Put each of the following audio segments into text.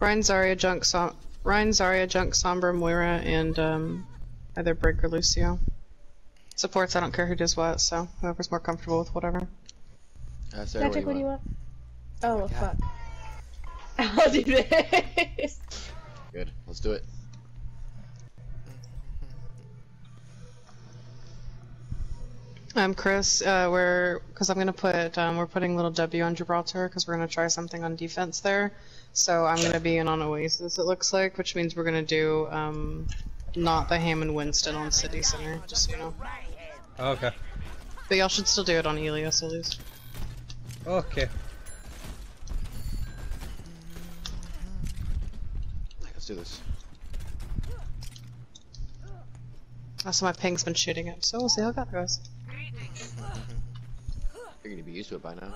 Ryan, Zarya, Junk, Som- Ryan, Zarya, Junk, Sombra, Moira, and um, either Brig or Lucio. Supports, I don't care who does what, so whoever's more comfortable with whatever. Uh, Sarah, Patrick, what what do do you you want? want? Oh, fuck. I'll do this. Good. Let's do it. I'm um, Chris, uh, we're because I'm gonna put um, we're putting little W on Gibraltar because we're gonna try something on defense there. So I'm gonna be in on Oasis. It looks like, which means we're gonna do um, not the Hammond Winston on City Center, just so you know. Okay. But y'all should still do it on Ilios at least. Okay. Let's do this. Also, my ping's been shooting it, so we'll see how that goes. You're gonna be used to it by now.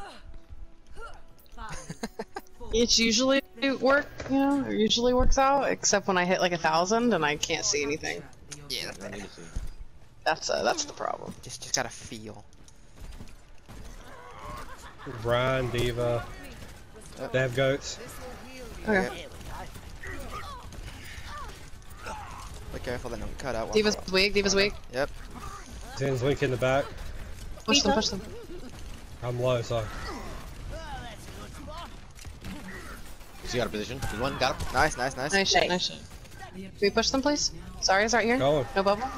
It's usually work, you know, it usually works out, except when I hit like a thousand and I can't see anything. Yeah, that's I need to see. That's uh, that's the problem. just just gotta feel. Ryan, Diva. They have goats. Okay. Be careful, they don't cut out one. Diva's weak. Diva's weak. Yep. Zen's weak in the back. Push them. Push them. I'm low, so. Is he out of position? Good one. Got him. Nice, nice, nice. Nice shit. Nice shit. Can we push them, please? Sorry, is right here? Going. No bubble.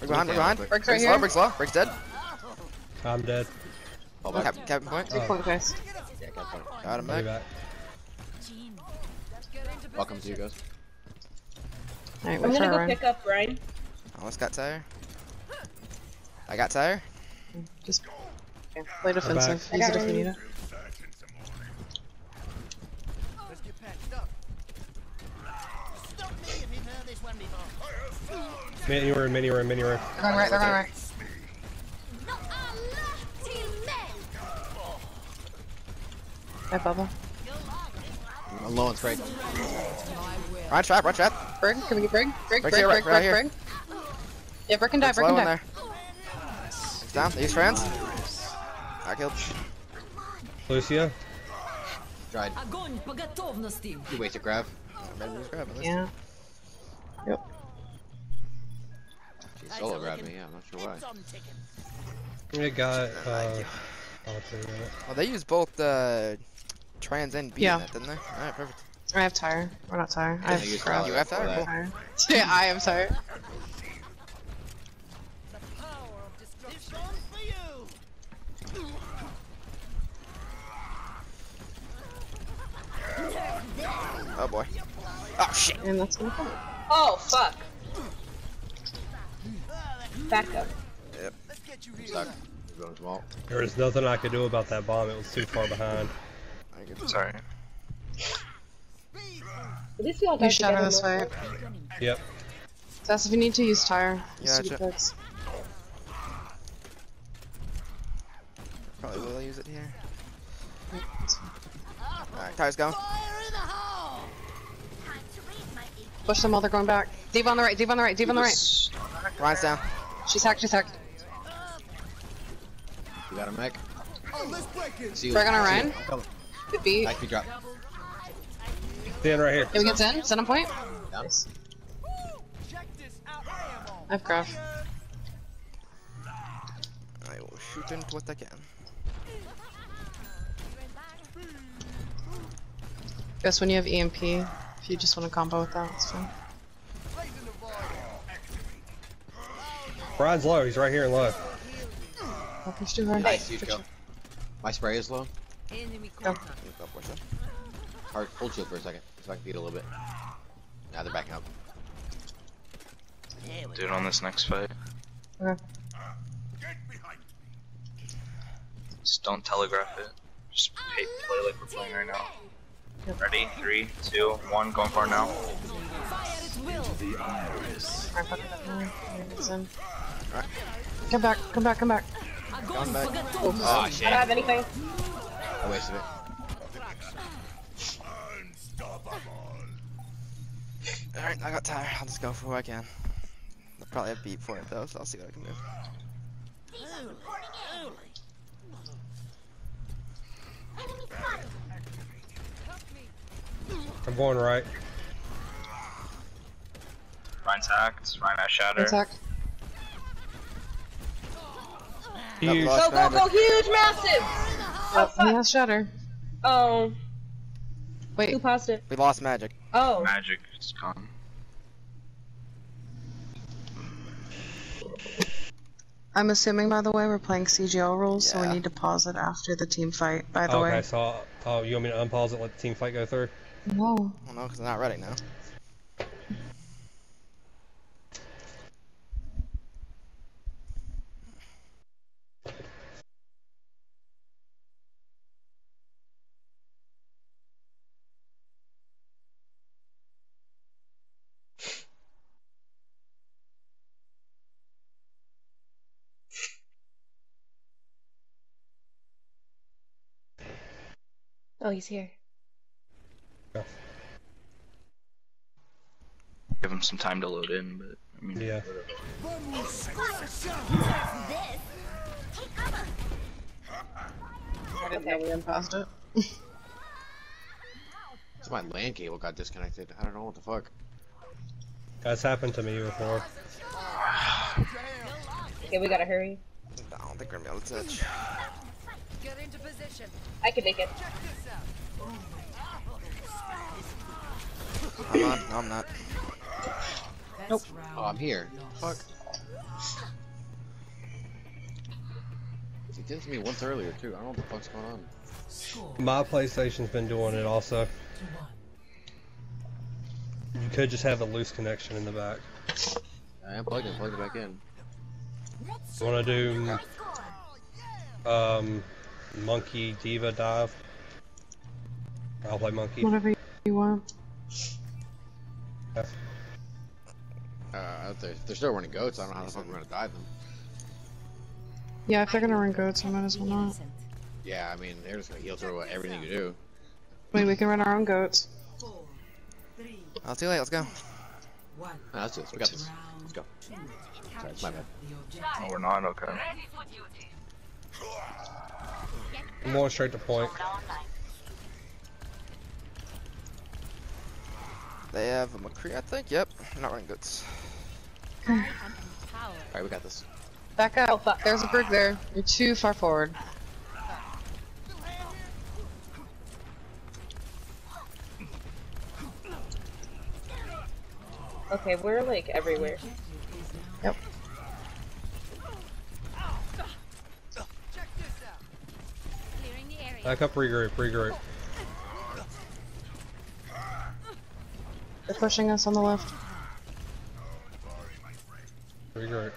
We're behind, we're behind. Brig's right here. low, Brig's low. Brig's dead. I'm dead. Fall back. Cap, captain point. Three Oh. point guys. Yeah, got point. Got him back. back. Welcome to you guys. Alright, I'm gonna go run. pick up Ryan. Almost got tire. I got tire. Just yeah, play defensive. Use it if you need it. Mini room, mini room, mini room. They're going right, they're going right. That bubble. I'm low on Sprig. Run trap, run trap. Brig, can we get Brig? Brig, Brig, Brig, Brig, Brig, Brig. Yeah, Brig can die, Brig can die. It's down, these friends. I killed. Lucio. Dried. You wait to grab. Yeah. Yep. She solo grabbed me. Yeah, I'm not sure why. We got, uh. I'll tell you that. They used both uh, trans and B Yeah. in that, didn't they? Alright, perfect. I have tire. We're not tire. I I have used crap. You have tire? Cool. Tire. yeah, I am tire. Oh boy. Oh shit. And that's gonna come. Oh, fuck. Back up. Stuck. We're going small. There was nothing I could do about that bomb. It was too far behind. I get- Sorry. At least we all You died shatter this way. Yep. Sass, if you need to use tire. Yeah, Stupid Probably will use it here. Alright, tire's going. Push them while they're going back. Diva on the right. Diva on the right. Diva on the right. Ryan's down. She's hacked. She's hacked. You got a mech. See you. Frag on our see you. Ryan. I'm coming. Good beat. Back me drop. Zen right here. Can we get Zen? Zen on point? Down. Nice. I have graph. I will shoot into what I can. Guess when you have EMP, if you just want to combo with that, it's fine. Ryan's low. He's right here in low. I'll push too hard. Nice, huge kill. My spray is low. Enemy Go. Go push it. Hard. Hold shield for a second, so I can beat a little bit. Now they're backing up. Do it on this next fight. Okay. Just don't telegraph it. Just pay, play like we're playing right now. Ready? Three, two, one. Going for it now. Fire at will! Alright, fuck Right. Come back, come back, come back. Come back. Oh, Oh, shit. I don't have anything. I wasted it. Alright, I got tired. I'll just go for what I can. I'll probably have beat for it though, so I'll see what I can do. I'm going right. Ryan's hacked. Ryan has shadow. Ryan's hacked. Huge. Go, go, go, huge, massive! Oh, oh he has shatter. Oh, Wait, two positive. We lost magic. Oh, Magic is gone. I'm assuming by the way we're playing CGL rules, so we need to pause it after the team fight. By the okay, way. so oh, you want me to unpause it, let the team fight go through? No. Oh no, because they're not ready now. Oh, he's here. Give him some time to load in, but I mean, Yeah. I didn't know we unpaused it. So my LAN cable got disconnected. I don't know what the fuck. That's happened to me before. Okay, we gotta hurry. I don't think we're gonna be able to touch. Get into position. I can make it. I'm not. No, I'm not. Nope. Oh, I'm here. Fuck. He did it to me once earlier too. I don't know what the fuck's going on. My PlayStation's been doing it also. You could just have a loose connection in the back. I am plugged in. Plugged it back in. You want to do um, Monkey Diva Dive? I'll play Monkey. Whatever you want. Uh, if they're, still running goats. I don't know how the fuck we're gonna dive them. Yeah, if they're gonna run goats, I might as well not. Yeah, I mean they're just gonna heal through everything you do. Wait, we can run our own goats. Oh, too late. Let's go. One. No, that's this. We got this. Let's go. Sorry, it's my bad. oh, we're not okay. I'm going straight to point. They have a McCree, I think. Yep. Not running goods. All right, we got this. Back up. There's a brig there. You're too far forward. Okay, we're like everywhere. Yep. Back up, regroup, regroup. They're pushing us on the left. Regroup.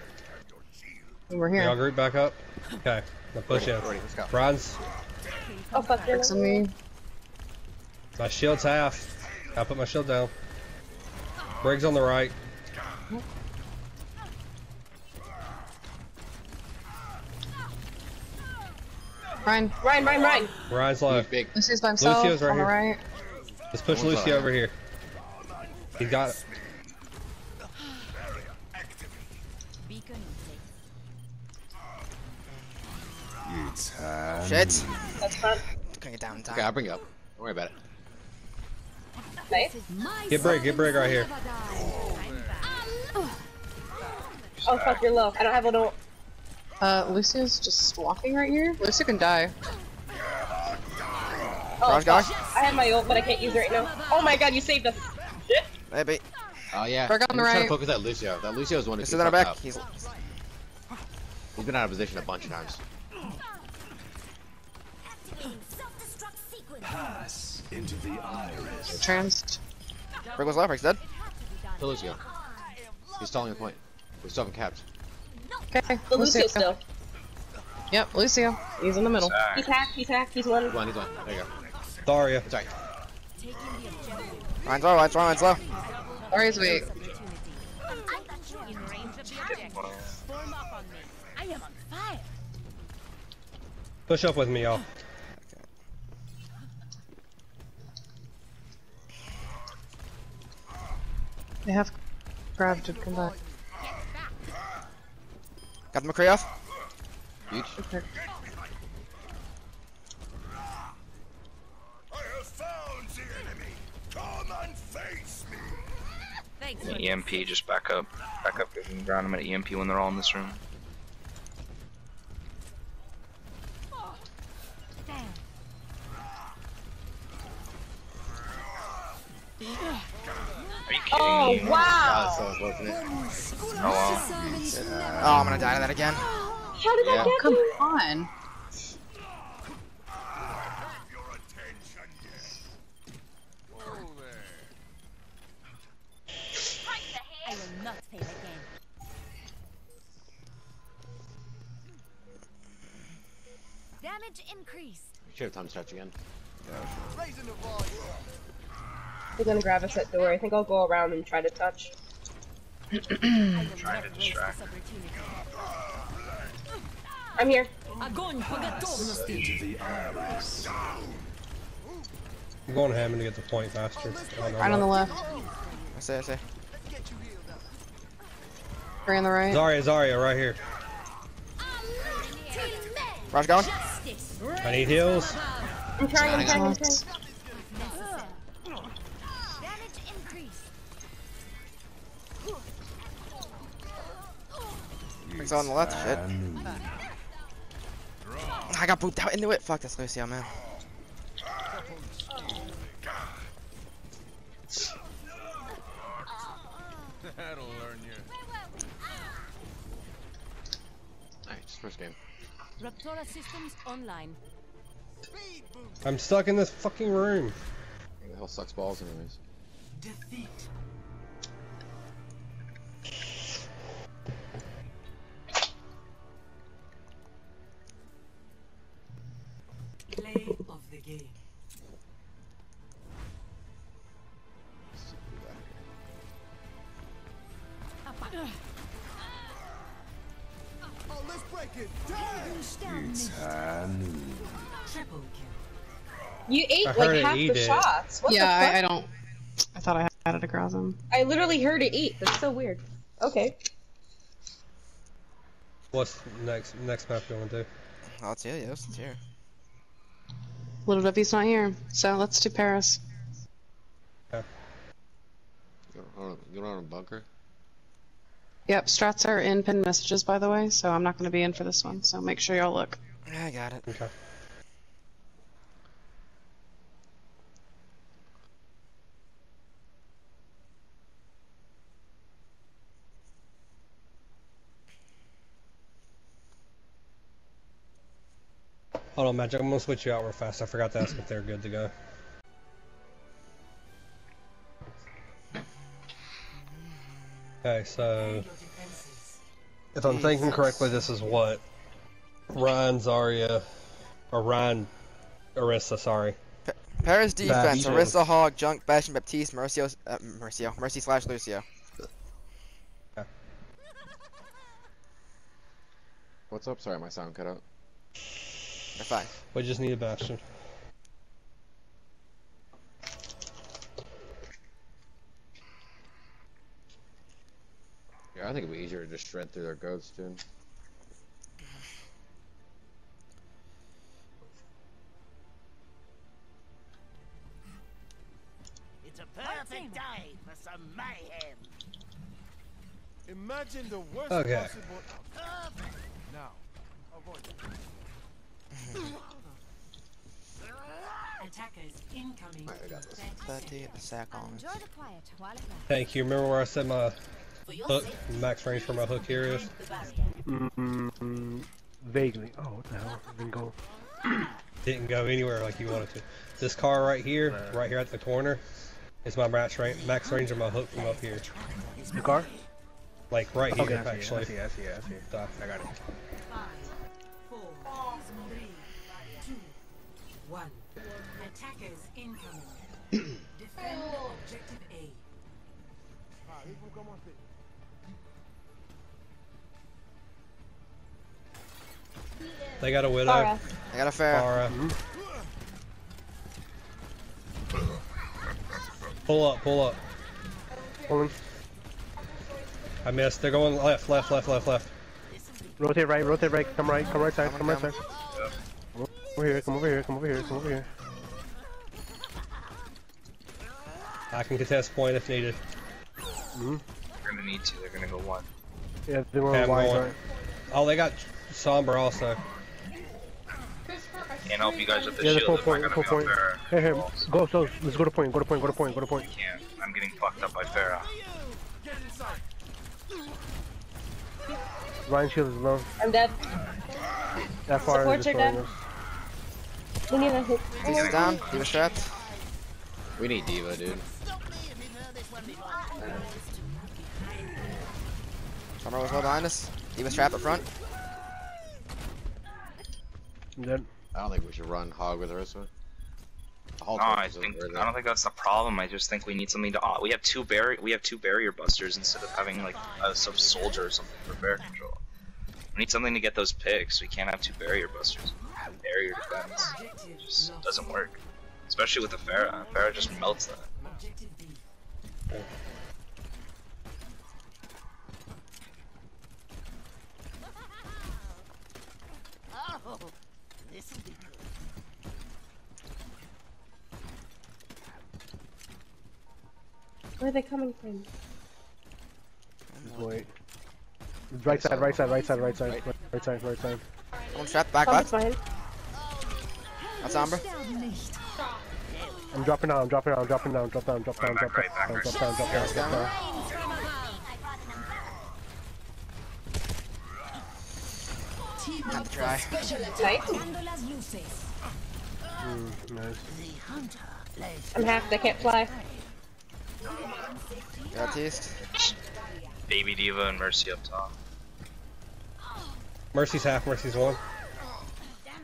We're here. Y'all group back up? Okay. Now push in. Ready, let's go. Ryan's, Oh fuck, you're Fixing me. my shield's half. I put my shield down. Brig's on the right. Ryan, Ryan, Ryan, Ryan. Ryan's He's left. big. Lucy's by himself Lucio's right on the here. right. Let's push One Lucy over here. He got it. Beacon Shit. That's fun. Couldn't get down in time. Okay, I'll bring you up. Don't worry about it. Nice. Get Brig, get Brig right here. Oh fuck, you're low. I don't have a no. Uh, Lucio's just walking right here. Lucia can die. Oh, Garage guy? I have my ult, but I can't use it right now. Oh my god, you saved us. Maybe. Oh yeah. Brig on I'm the just trying to focus that Lucio. That Lucio's one who He's keeps in back. up. He's. He's been out of position a bunch of times. Trans. Brig was low. Brig's dead. Kill Lucio. He's stalling the point. We still haven't capped. Okay. The Lucio still. Yep, Lucio. He's in the middle. He's hacked, he's hacked, he's one. He's one, he's one. There you go. Daria. It's alright. Ryan's low. Ryan's low. Ryan's low. Ari's weak. Push up with me, y'all. They have crafted. Come back. Got the McCree off. Huge. Okay. EMP, just back up. Back up, and ground them at EMP when they're all in this room. Damn. Are you kidding Oh me? wow! so unfortunate. Oh wow. Oh, I'm gonna die to that again. How did that Yeah. get Come you? on. I will not fail again. Damage increased. Should have time to touch again. They're gonna grab us at door. I think I'll go around and try to touch. trying to distract. I'm here. I'm going Hammond to get the point faster. Right on, the left. I say, I say. Three on the right. Zarya, Zarya, right here. Rush going. I need heals. I'm trying, I'm trying, I'm trying. It's on the left. Shit. I got booped out into it. Fuck this Lucio, man. That'll learn you. Nice, first game. Raptora systems online. I'm stuck in this fucking room. The hell sucks balls, anyways. Play What yeah, the fuck? I, I don't. I thought I had it across him. I literally heard it eat. That's so weird. Okay. What's next next map you want to do? Oh, let's hear you. Let's hear. Little W's not here, so let's do Paris. You don't, you're on a bunker? Yep, strats are in pinned messages, by the way, so I'm not going to be in for this one, so make sure y'all look. Yeah, I got it. Okay. On, Magic. I'm gonna switch you out real fast. I forgot to ask if they're good to go. Okay, so if I'm thinking correctly, this is what Ryan Zarya or Ryan Orisa, sorry. Paris defense: Bastion. Orisa, Hog, Junk, Bastion, Baptiste, Mercio, uh, Mercio, Mercy slash Lucio. What's up? Sorry, my sound cut out. They're fine. We just need a Bastion. Yeah, I think it'd be easier to just shred through their goats, dude. It's a perfect day for some mayhem. Imagine the worst Okay. possible outcome. Now, avoid it. Attackers incoming. Alright, I got this. Thirty, the sack on. Enjoy the quiet while it lasts. Thank you. Remember where I said my hook, max range for my hook here is? Mm, vaguely. Oh, what the hell? Didn't go. Didn't go anywhere like you wanted to. This car right here, right here at the corner, is my max range, max range of my hook from up here. The car? Like right here, Okay, I see, it, I actually. see, it, I see, I see. I got it. One. Attackers incoming. Defend objective A. they got a widow. Pharah. I got a fair. Pharah. Pull up, pull up. Pulling. I missed. They're going left, left, left, left, left. Rotate right, rotate right. Come right, come right side, come right side. Come over here, come over here, come over here, come over here. I can contest point if needed. hmm They're gonna need to. They're gonna go one. Yeah, they were Okay, on I'm wide, Oh, they got Sombra also. Can't help you guys with the Yeah, the shield full if point, gotta full point. on Pharah. Here, here, go, so, let's go to point, go to point, go to point, go to point. Can't. I'm getting fucked up by Pharah. Ryan shield is low. I'm dead. That far Supports is are dead. destroying us. We need a hit. He's down. He was. We need Diva, dude. Summer was well behind us. He was trapped up front. I'm dead. I don't think we should run hog with Orisa. The whole No, I think. I don't think that's the problem. I just think we need something to. Uh, we have two barrier. We have two barrier busters instead of having like a some soldier or something for barrier control. We need something to get those picks. We can't have two barrier busters. Barrier defense Objective um, just doesn't work. Especially with the Pharah. Pharah uh, just melts that. Objective B. Oh, this'll be good. Where are they coming from? Just wait. Right side, right side, right side, right side, right, right side, right side. Someone's trapped back left. That's mine. That's Sombra. I'm dropping down, I'm dropping down, I'm dropping down, drop down, drop down, drop down, drop down, drop down, drop down. Not to try. Tight. Dando. Mm, nice. The hunter plays I'm hacked. I can't fly. Got teased. Baby Diva and Mercy up top. Mercy's half, Mercy's one.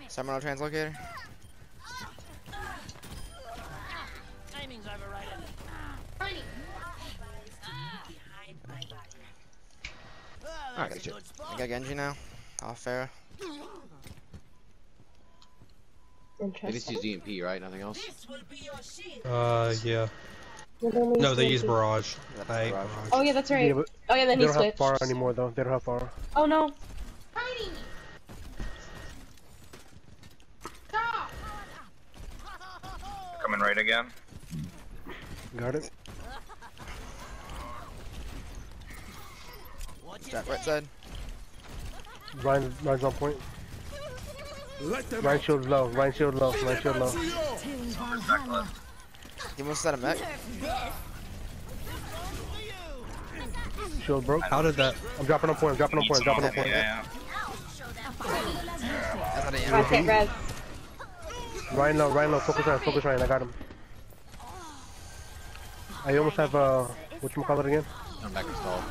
Sombra no translocator. Oh, Alright, that's a good. I got Genji now. Off Pharah. They just Interesting. use EMP, right? Nothing else? This will be your shield. Uh, yeah. No, they use Barrage. That's I Barrage. Barrage. Oh yeah, that's right. Yeah, Oh yeah, then they he don't have far anymore though. They don't have far. Oh no. Coming right again. Got it. Trap right side. Ryan, Ryan's on point. Ryan shield low. Ryan shield low. Ryan shield low. Back left. He almost set a mech. Shield broke. How did that? I'm dropping on point. I'm dropping on point. I'm dropping on point. yeah, That's what I I am. Ryan low. Ryan low. Focus Ryan. Focus Ryan. I got him. I almost have uh, what you call it again? I'm back installed.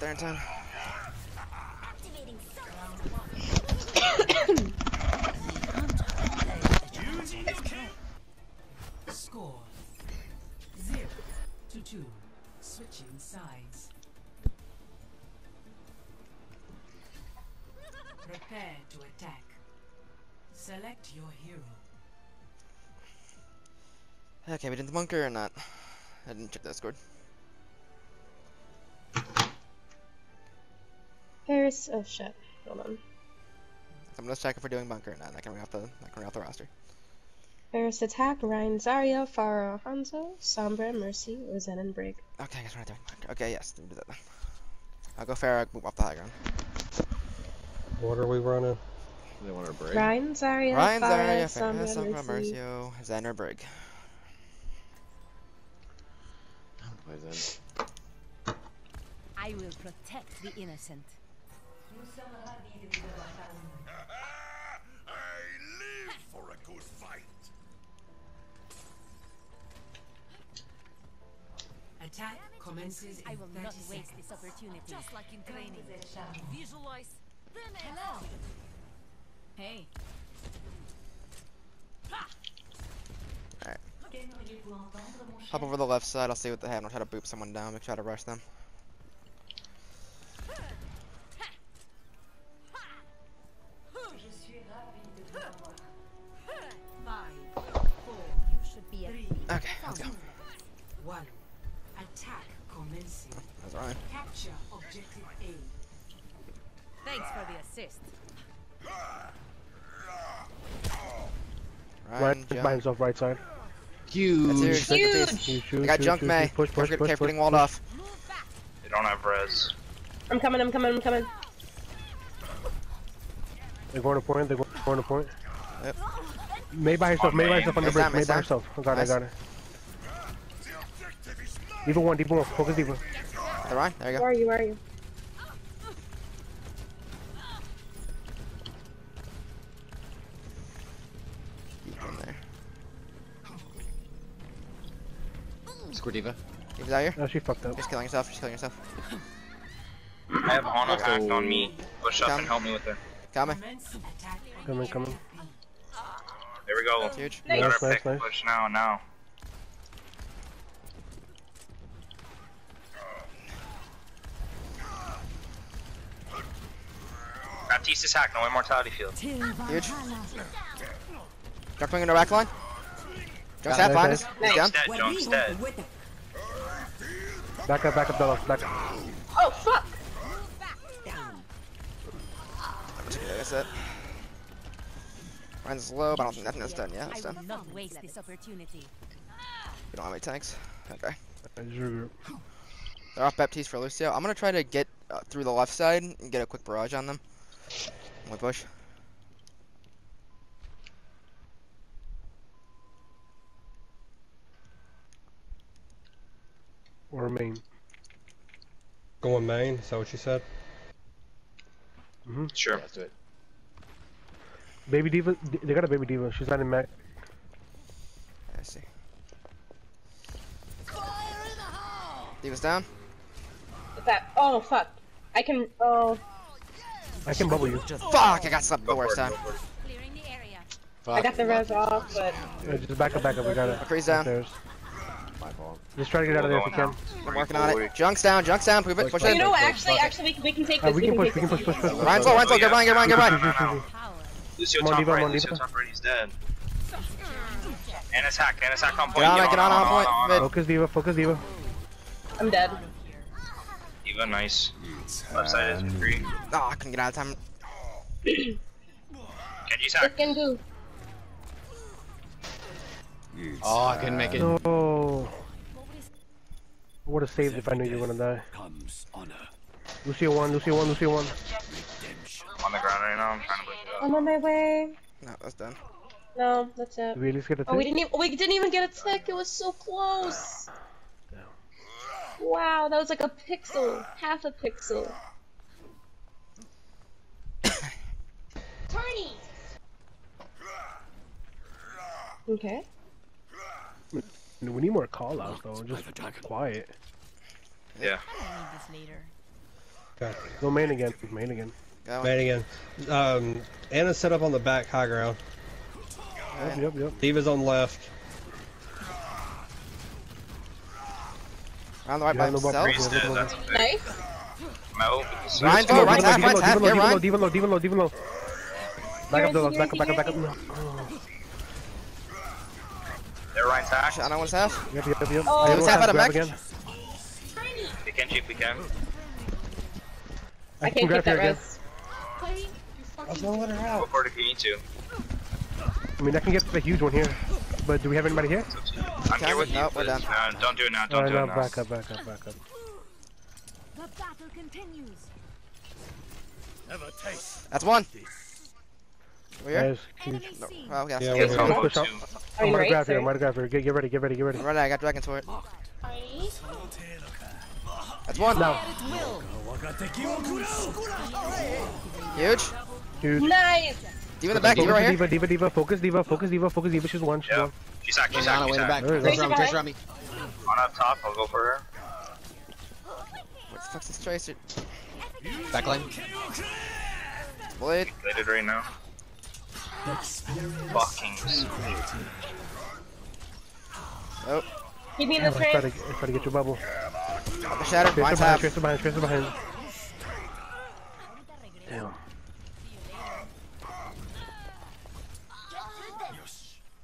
There in time. Score. Zero to two. Switching sides. Prepare to attack. Select your hero. Okay, we did the bunker or not? I didn't check that score. There's oh shit. Hold on. So let's check if we're doing bunker or not. Not coming off the not coming off the roster. Ferris attack, Ryan, Zarya, Pharah, Hanzo, Sombra, Mercy, Rosen, and Brig. Okay, I guess we're not doing bunker. Okay, yes, then we do that then. I'll go Pharah, move off the high ground. What are we running? They want to break. Ryan, Zarya, Ryan, Pharah, Zarya, Sombra, Pharah, Sombra, Mercy. Mercio, Xander, Brig. I will protect the innocent. Attack commences in I will not waste this opportunity. Just like in training. Visualize. Hello. Hey. Hop over the left side, I'll see what they have, I'll try to boop someone down, make try to rush them. Thanks for the assist. Right Ryan, by himself, right side. That's Huge. Huge. Huge, I got huge, junk huge, Mei. huge. Push, push, Careful, push, careful push, walled push. off. They don't have res. I'm coming, I'm coming, I'm coming. They're going to point. They're going to point. Yep. Mei by herself. Oh, Mei by man. herself on the bridge. Mei by down. herself. I got it. I got it. Diva one. Diva one. Focus Diva. They're There you go. Where are you, where are you? Squirt Diva. He's out here. Oh, she fucked up. She's killing herself. She's killing herself. I have Ana Also- hacked on me. Push up and help me with it. Coming. Commence attack. Coming, coming. There we go. That's huge. We Nice, nice, pick. nice. Push now, now. Baptiste's hack, no immortality field. Huge. Junk wing in the back line. Junk's Nice, half behind nice. us. He's down. Dead, Junk's dead. Back up, back up, Delos. Back up. Oh, fuck! That's it. Ryan's low, but I don't think nothing that's done yet. I That's will done. not waste this opportunity. We don't have any tanks. Okay. That's your group. They're off Baptiste for Lucio. I'm gonna try to get uh, through the left side and get a quick barrage on them. We push. Or main. Going main. Is that what you said? Mm-hmm. Sure. Yeah, let's do it. Baby Diva. They got a baby Diva. She's not in Mac. I see. Diva's down. What's that? Oh, fuck. I can, oh. I can bubble you. Just. Fuck! I got something the Go for worst time. go. Clearing the area. Fuck. I got the res off, but Uh, just back up, back up. We got it. McCree's down. Upstairs. My fault. Just try to get out of there if you can. I'm working on it. Junk's down. Junk's down. Push it. Push Oh, you know what? Actually, actually, we can, we can take Uh, this. we can push. We can this. push. Push. Push. Ryan's low. Ryan's low. Get Ryan. Get Ryan. Get Ryan. Power. Lucio Come on, top right, come on, Lucio top right, he's dead. Ana's hacked, Ana's hacked on point. Get on. Get on. Ana, On point. Ana, Ana. Focus Diva. Focus Diva. I'm dead. Diva, nice. Left side is free. Oh, I couldn't get out of time. Genji's This hacked. Oh, I couldn't make it. No. I would have saved if I knew you were gonna die. Lucio one. Lucio one. Lucio one. I'm on the ground right now, I'm trying to wake it up. I'm on my way. No, that's done. No, that's it. Did we at least get a Oh, we tick? didn't even we didn't even get a tick. It was so close. Wow, that was like a pixel, half a pixel. Tiny. Okay. We need more call outs though. Just quiet. Yeah. Need this later. Okay. Go main again. Main again. Main again. Um, Ana's set up on the back high ground. Yep. Yep. Yep. Diva's on left. Round the right by Behind the ball. himself. Freeze dead, that's big. Nice. No. Ryan's low. Ryan's half. Ryan's half. Diva Get low. Ryan. Diva low. Diva low. Diva low. Back up, Garrison, Delos. Back up. Back up. Back up. Garrison, No. There, Ryan's hacked. I know one's half. Yep. Yep. Yep. Oh, Diva Diva's half out of grab mech. again. We can cheap, we can. I can't grab keep that here again. res. I was gonna let her Go out. for it if you need to. I mean, I can get the huge one here. But do we have anybody here? It's up to you. I'm here with you. No, we're done. No, don't do it now, don't Alright, do now it now. back up. Back up. Back up. The battle continues. That's one. Over here. Nice. Huge. No. seen. Well, we got Yeah, we're Get here. combo Push up. too. Are I'm you gonna right, grab here. I'm gonna grab here. Get, get ready. Get ready. Get ready. Right, I got dragons for it. Tiny. That's one. Now. Huge. Huge. Nice. Diva in the back. Diva Focus right here. Diva. Diva. Diva. Focus Diva. Focus Diva. Focus Diva. She's one. She's Yeah. one. She's hacked, she's Ana, hacked, she's in the back. hacked. There you go. Around me. Tracer around me. On up top, I'll go for her. Where the fuck's this tracer? Backline. Blade. Bladed right now. Fucking Oh, Keep me in the Try to, train. try to get your bubble. the shatter. Tracer Mine's behind. half. Tracer behind. Tracer behind. Damn.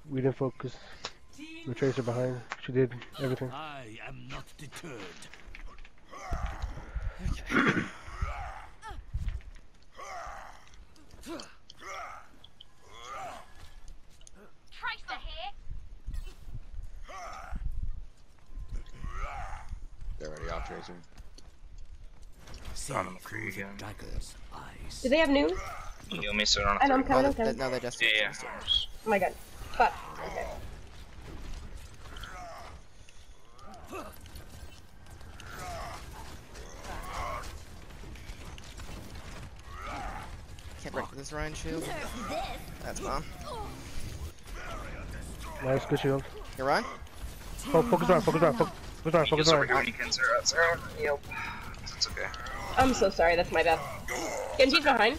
We didn't focus. The tracer behind. She did everything. I am not deterred. Tracer. On the McCree again. Do they have news? Heal me so I don't I have know, I'm coming, Oh, I'm they- coming. no, they just. Yeah, yeah. Oh my god. Fuck. Okay. Can't break this Ryan shield. That's bomb. Nice, good shield. You're Ryan? Fo- focus Ryan, focus Ryan, focus Ryan, focus Just over Ryan. here when you can, Sarah. Sarah, heal. It's okay. I'm so sorry, that's my bad. Genji's behind.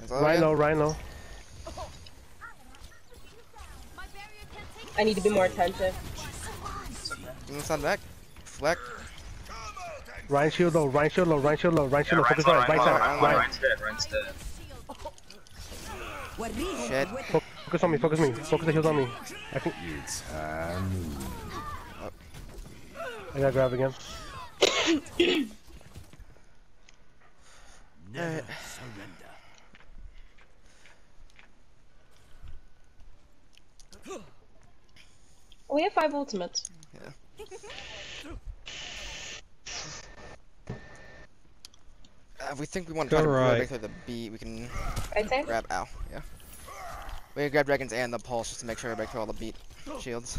That's all low, Ryan low. I need to be more attentive. Give me side back. Fleck. Ryan shield low, Ryan shield low, Ryan shield low, Ryan shield low, focus low, Ryan, right side, Ryan's. Ryan's dead, Ryan's dead. Shit. Focus on me, focus on me, focus the heals on me. I can. I gotta grab again. Alright. We have five ultimates. Uh, if we think we want to try to right. break through the B, we can Right grab. Ow. Yeah. We can grab dragons and the pulse just to make sure we break through all the beat shields. Steals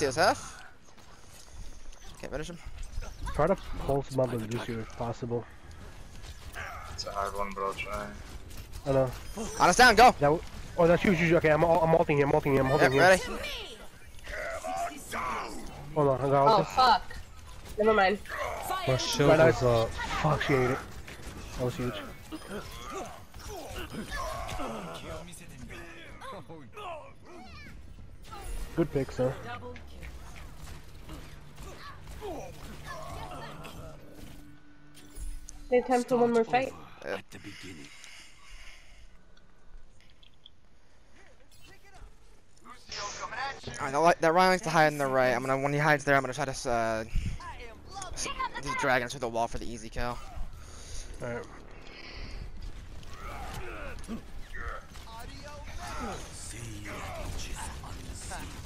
half. Can't finish him. Try to pull pulse Mother Lucio if possible. It's a hard one, but I'll try. I know. On us down, go! That oh, that's huge, huge. Okay, I'm, al- I'm ulting him, I'm ulting him, I'm Yep, him. ready. Hold on, I got Oh ult. fuck. Never mind. My shield Right, is up. Uh, fuck, she ate it. That was huge. Good pick, sir. We have time for one more fight. Alright, that, li- that Ryan likes to hide in the right. I'm gonna when he hides there, I'm gonna try to uh, s- these dragons through the wall for the easy kill. Alright.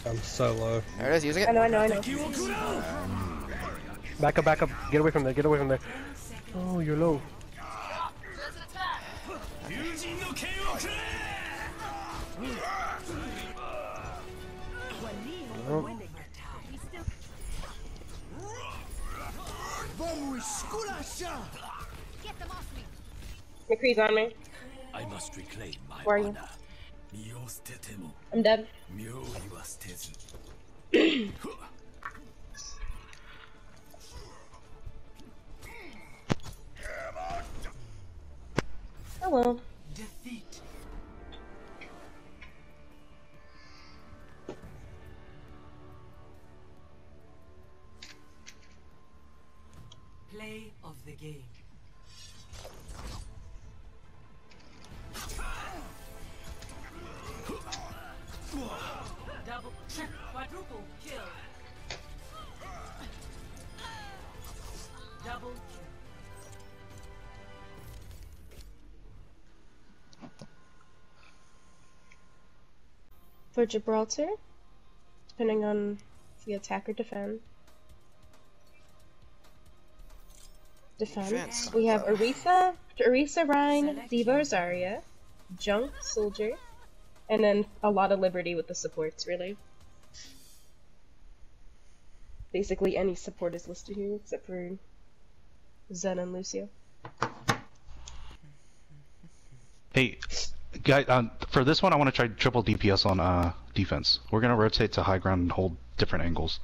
I'm so low. There it is, using it. I know, I know, I know. Back up, back up. Get away from there, get away from there. Oh, you're low. McCree's on me. I must reclaim my Where are you? I'm dead. well. Defeat. Play of the game. Gibraltar, depending on if we attack or defend. Defense. Defense. We have Orisa, Orisa, Rhine, Diva, Zarya, Junk, Soldier, and then a lot of Liberty with the supports, really. Basically, any support is listed here except for Zen and Lucio. Hey, guy, um, for this one, I want to try triple DPS on uh, defense. We're gonna rotate to high ground and hold different angles.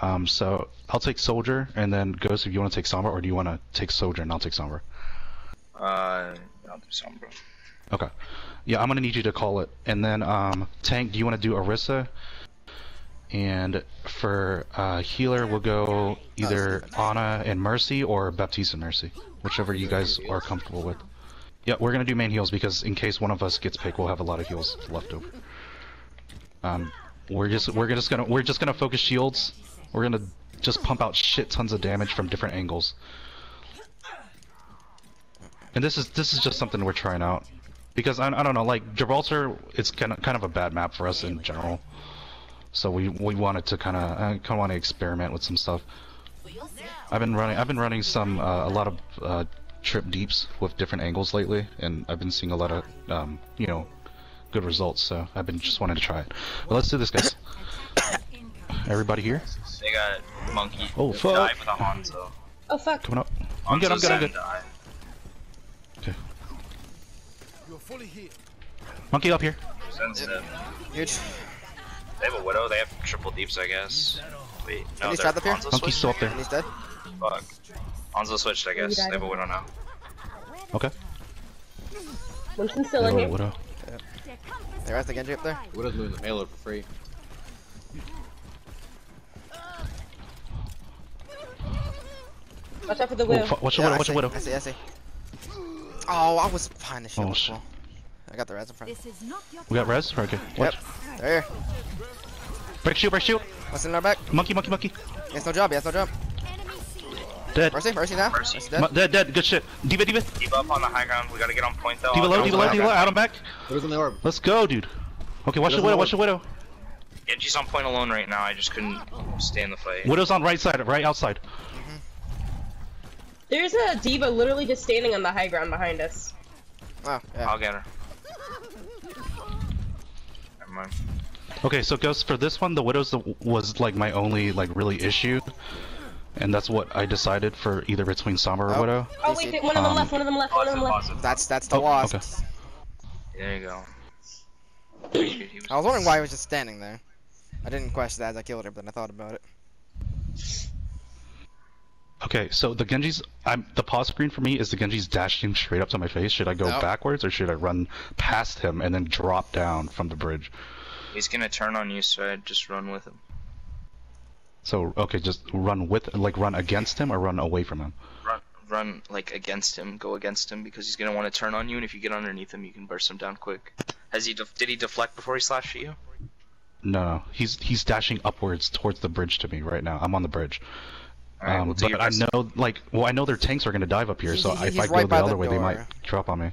Um, so I'll take soldier, and then Ghost if you want to take Sombra, or do you want to take soldier and I'll take Sombra? Uh, I'll do Sombra. Okay. Yeah, I'm gonna need you to call it, and then um, tank. Do you want to do Orisa? And for uh, healer, we'll go either Ana and Mercy or Baptiste and Mercy, whichever you guys are comfortable with. Yeah, we're gonna do main heals because in case one of us gets picked, we'll have a lot of heals left over. Um, we're just we're just gonna we're just gonna focus shields. We're gonna just pump out shit tons of damage from different angles. And this is this is just something we're trying out because I, I don't know like Gibraltar it's kind of kind of a bad map for us in general. So we we wanted to kind of I kind of want to experiment with some stuff. I've been running I've been running some uh, a lot of uh, trip deeps with different angles lately, and I've been seeing a lot of um, you know good results. So I've been just wanting to try it. But let's do this, guys. Everybody here? They got monkey. Oh, fuck. Dive with a Hanzo. Oh fuck. Coming up. I'm good. I'm good. I'm good. Dive. You're fully here. Monkey up here. Sensitive. Huge. They have a widow. They have triple deeps, I guess. Wait, no, they're up here? Monkey's still up there. And he's dead. Fuck. Hanzo switched, I guess. died They have a of widow now. Okay. Winston's still in Widow, here. widow. There's the Genji up there. Widow's moving the payload for free. Watch out for the Oh, widow. fu- watch the Yeah, widow. I Watch the see, widow. I see, I see. Oh, I was behind the shield. Oh, shit. I got the res in front. This is not your We got res. Okay. Yep. Watch. There. Break shield. Break shield. What's in our back? Monkey. Monkey. Monkey. He has no job. He has no job. Dead. Mercy, Mercy now. Mercy. Mercy Mo- dead. dead. Dead. Good shit. Diva. Diva. Diva up on the high ground. We gotta get on point though. Diva low. Diva low. Diva low. Out on back. Widow's in the orb. Let's go, dude. Okay. Watch the widow. Watch the widow. Genji's on point alone right now. I just couldn't stay in the fight. Widow's on right side. Right outside. Mm-hmm. There's a diva literally just standing on the high ground behind us. Oh, yeah. I'll get her. Never mind. Okay. So Ghost for this one, the widow's the, was like my only like really issue, and that's what I decided for either between Sombra or Oh. Widow. Oh DC. wait, one of them Um, left, one of them left, one of them left. That's that's the Oh, wasp. okay. There you go. I was wondering why he was just standing there. I didn't question that as I killed her, but then I thought about it. Okay, so the Genji's I'm the pause screen for me is the Genji's dashing straight up to my face. Should I go No. backwards or should I run past him and then drop down from the bridge? He's gonna turn on you, so I'd just run with him. So okay, just run with like run against him or run away from him. Run, run like against him. Go against him because he's gonna want to turn on you, and if you get underneath him, you can burst him down quick. Has he? Def- did he deflect before he slashed at you? No, no, he's he's dashing upwards towards the bridge to me right now. I'm on the bridge. Alright, um, we'll but I know like well I know their tanks are gonna dive up here, He's- so he's- if I go right the by the other way, they door. might drop on me.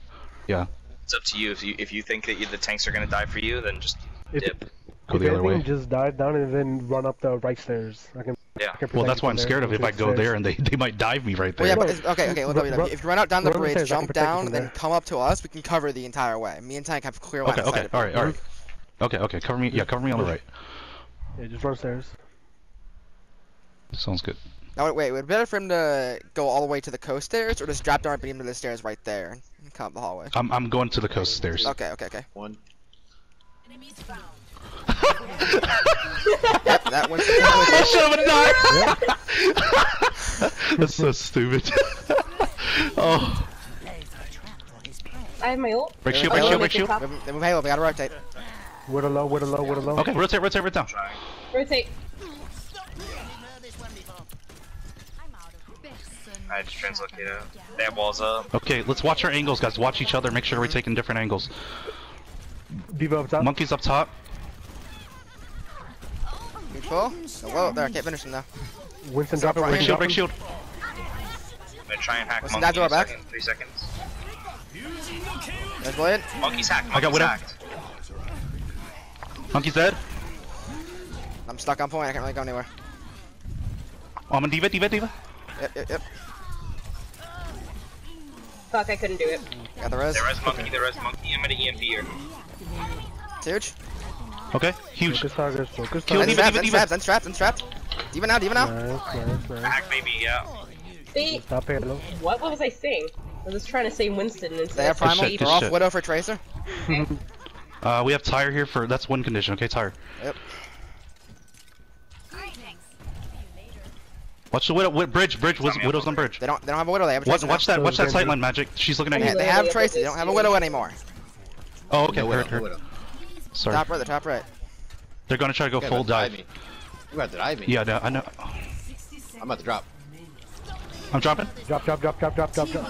Yeah, It's up to you. If you if you think that you, the tanks are gonna die for you, then just If, dip. Go if the other way. just dive down and then run up the right stairs. I can. Yeah. I can Well, that's you why I'm from scared there. of if I go stairs. there and they, they might dive me right Well, there. yeah, but it's, okay, okay, look, Run- if you run out down the run bridge, upstairs, I jump down, from then there. come up to us, we can cover the entire way. Me and Tank have clear line Okay, okay, all right, all right. Okay, okay, cover me. Yeah, cover me on the right. Yeah, just run stairs. Sounds good. Now, wait, wait, would it be better for him to go all the way to the coast stairs, or just drop down beneath the stairs right there and come up the hallway? I'm I'm going to the coast stairs. Okay, okay, okay. One. enemies found. Yep, that one's I should have died. That's so stupid. oh, I have my ult. break shield, break shield, break shield. Then move Halo, we gotta rotate. Widow low, widow low, widow low. Okay, rotate, rotate, rotate down. Rotate. I just translocate out. They have walls up. Okay, let's watch our angles, guys. Watch each other. Make sure we're taking different angles. Diva up top. Monkeys up top. You full? Oh, Hello, there, I can't finish him now. Winston Stop drop it. right Break shield, drop break shield. I'm gonna try and hack Listen, monkey that in back. second. Three seconds. There's Blade. Monkey's hacked. I got Monkey's Widow. hacked. Monkey's dead. I'm stuck on point, I can't really go anywhere. Oh, I'm a diva, diva, diva. Yep, yep, yep. Fuck, I couldn't do it. Got the res. There is monkey. There is monkey. I'm gonna EMP here. It's huge. Okay, huge. Focus targets, focus Kill Then targets. Diva, strapped, Diva, then Diva. strapped, then strapped, then strapped. Diva now, Diva now. Nice, nice, nice. Hack baby. Yeah. They, Stop Halo. what? What was I saying? I was trying to say Winston and They have Good primal. shit, We're off shit. Widow for Tracer. Uh, we have tire here for that's one condition. Okay, tire. Yep. Watch the widow. wi- Bridge, bridge. Was, widow's on bridge. They don't. They don't have a Widow. They have a Watch, Tracer. watch that. Watch that Genji. sightline magic. She's looking at They, you. they have Tracer. They don't have a Widow anymore. Oh, okay. No Heard, widow, no heard. widow. Sorry. Top right, the top right. They're gonna try to go You full dive dive. me. You about to dive me. Yeah, no, I know. I'm about to drop. I'm dropping. Drop, drop, drop, drop, drop, drop, drop.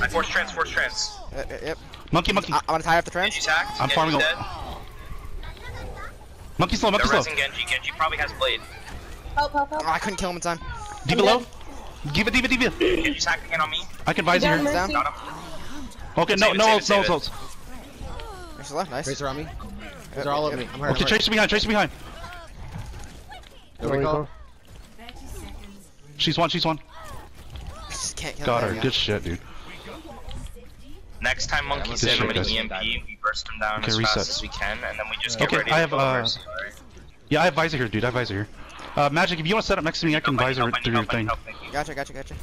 I force trans. Force trans. Yep, yep, yep. Monkey, monkey. I, I'm gonna tie up the trans. Genji's hacked. I'm Genji's farming. dead. Monkey slow, They're monkey slow. resing Genji. Genji probably has blade. Help, help, help. Oh, I couldn't kill him in time. Diva low. Diva, diva, diva. Genji's hacked again on me. I can visor Down, here. Mercy. Okay, no, Save it, no ults, no ults. Tracer left, nice. Tracer on me. Yep, Tracer all over yep. me. I'm hurt. Okay, I'm hurt. trace behind, trace behind. No No recall? recall. She's one. She's one. Can't kill Got her. Yeah. Good shit, dude. Next time Monkey's Good in, I'm gonna guys. EMP, we burst him down Okay, as reset. fast as we can, and then we just get Okay, ready I to have, go uh, first. Yeah, I have visor here, dude. I have visor here. Uh, Magic, if you want to set up next to me, I can Help, visor help, I need through your help, I thing. help. Gotcha, gotcha, gotcha.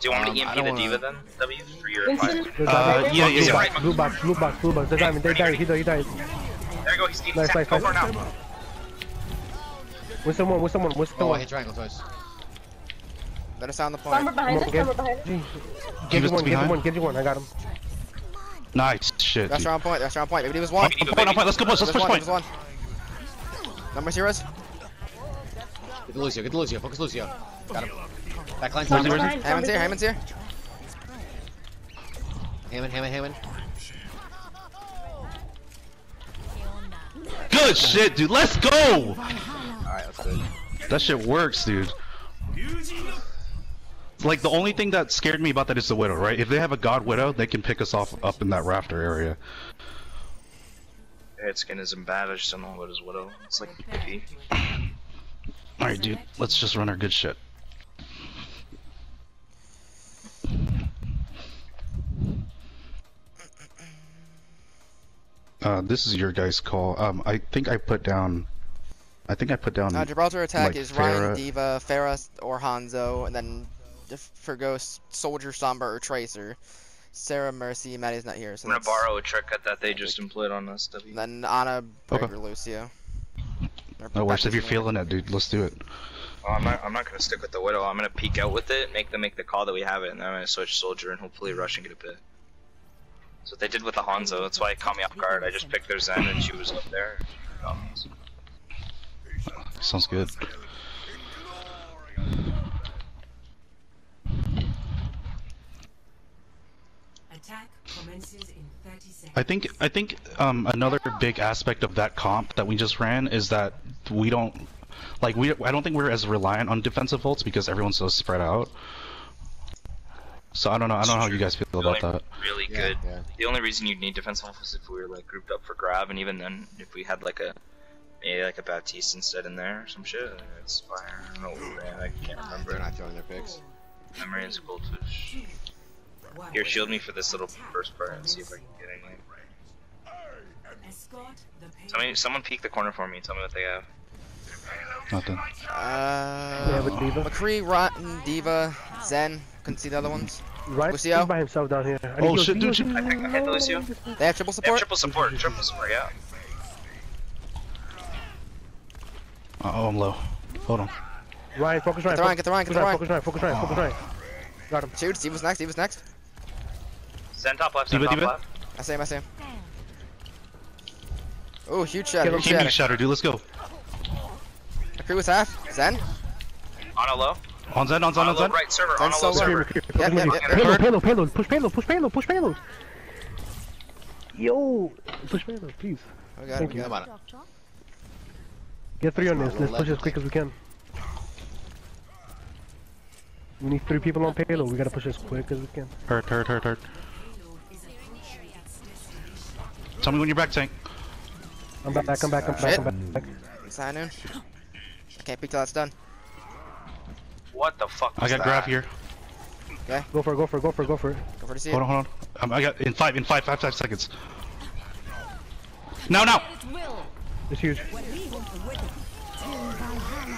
Do you want me Um, to I EMP don't the wanna- Diva then, W, for your Vincent? fire? Uh, diamond. yeah, yeah, yeah. right, Blue box, blue box, blue box. They died, they died, he died, he died. There you go, he's deep. Nice, nice, go nice. for now. Where's someone, where's someone, where's Oh, I someone? hit triangle twice. Let us on the Bomber point. behind us, Come bomber behind us. Get He one, get you one, get you one. I got him. Nice shit, That's dude. on point. That's on point. Maybe it was one. On point. Let's go, boys. Let's push one, point. there's one. Numbers heroes. Get the Lucio, get the Lucio, focus Lucio. Got him. Backline, Bomber Where's he, Hammond, behind, Hammond's here. Hammond's here. Hammond, Hammond. Hammond. Good shit, dude. Let's go. Alright, that's good. That shit works, dude. Like the only thing that scared me about that is the widow, right? If they have a god widow, they can pick us off up in that rafter area. Head skin isn't bad, I just don't know what his widow. It's like iffy. All right, dude. Let's just run our good shit. Uh, this is your guys' call. Um, I think I put down. I think I put down. Uh, Gibraltar attack like is Rein, Diva, Pharah, or Hanzo, and then for Ghost, Soldier, Sombra, or Tracer. Sarah, Mercy, Maddie's not here, so I'm gonna borrow a trick that they just employed on us, W. Then Ana, Okay. Breaker, Lucio. Or No worries. If you're feeling it, dude, let's do it. Oh, I'm not. I'm not gonna stick with the widow. I'm gonna peek out with it, make them make the call that we have it, and then I'm gonna switch soldier and hopefully rush and get a bit. That's what they did with the Hanzo. That's why it caught me off guard. I just picked their Zen and she was up there. Sounds good. Attack commences in 30 seconds. I think I think um, another big aspect of that comp that we just ran is that we don't like we I don't think we're as reliant on defensive ults because everyone's so spread out. So I don't know I don't know how you guys feel about that. really Yeah, good. yeah. The only reason you'd need defensive is if we were like grouped up for grab, and even then, if we had like a maybe like a Baptiste instead in there or some shit, uh, it's fire. I don't know what we ran. I can't remember. They're not throwing their picks. Memory is goldfish. Here, shield me for this little first part and see if I can get anything. Escort the Tell me, someone peek the corner for me. Tell me what they have. Nothing. Uh, but Diva. McCree, Rotten, Diva, Zen. Couldn't see the other ones. Right, Lucio? he's by himself down here. I Oh, need shit, heals, dude, heals, I think I hit the Lucio. They have triple They have support. triple support. Triple support. Yeah. Uh oh, I'm low. Hold on. Rein, focus Rein. Get the Rein, get the Rein, get the Rein. Focus Rein, focus Rein, focus Rein. Got him. Shoot, Diva's next, Diva's next. Zen top left. Zen Diva, top Diva? left. I see him, I see him. Oh, huge shatter, Kill him. huge Keep shatter, dude. Let's go. McCree was half. Zen. On a low. On Zen, on Zen, On on Zen. right server. Zen On a low solo. server. Focus Yep, me. yep, yep. Payload, payload, payload. Push payload, push payload, push payload. Yo, push payload, please. We got Thank we you. got Come on. Get three on this. Let's push let as quick as we can. We need three people on payload. We gotta push as quick as we can. Hurt, hurt, hurt, hurt. Tell me when you're back, tank. I'm back, I'm back, I'm back, Shit. I'm back. Sign in. I can't peek till that's done. What the fuck? I got that? grab here. Go for it, go for it, go for it, go for it. Go for the seat. Hold on, hold on. Um, I got in five, in five, five, five seconds. Now, now. It's huge.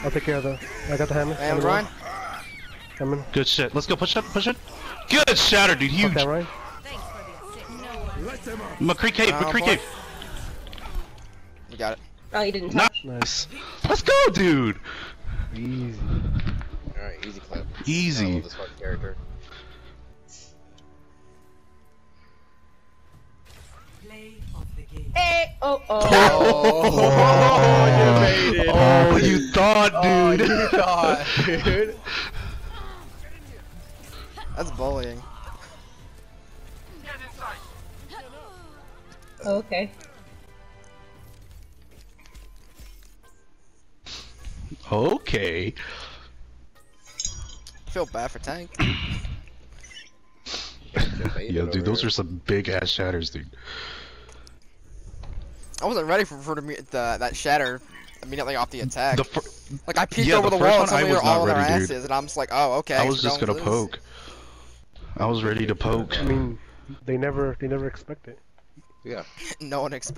I'll take care of the. I got the hammer. Hey, I'm Rein. Coming. Good shit. Let's go. Push it, push it. Good shatter, dude. Huge. Okay, Rein. McCree cave, Uh, McCree boy. cave. You got it. Oh, you didn't touch. Nice. Let's go, dude. Easy. Alright, easy clip. I Easy. love this fucking character. Play of the game. Hey, oh, oh. Oh, oh you made it. Oh, you thought, oh, dude. you thought, dude. That's bullying. Okay. Okay. feel bad for Tank. Yo, dude, those are some big ass shatters, dude. I wasn't ready for, for the, mu- the that shatter immediately off the attack. The like I peeked yeah, over the the, wall and I suddenly was they're all not on their ready, dude. asses, and I'm just like, oh okay. I was just going gonna for this. poke. I was ready to poke. I mean, they never they never expect it. Yeah. No one expects.